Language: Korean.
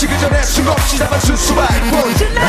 지기 전에 숨없이 잡아줄 수만 뿐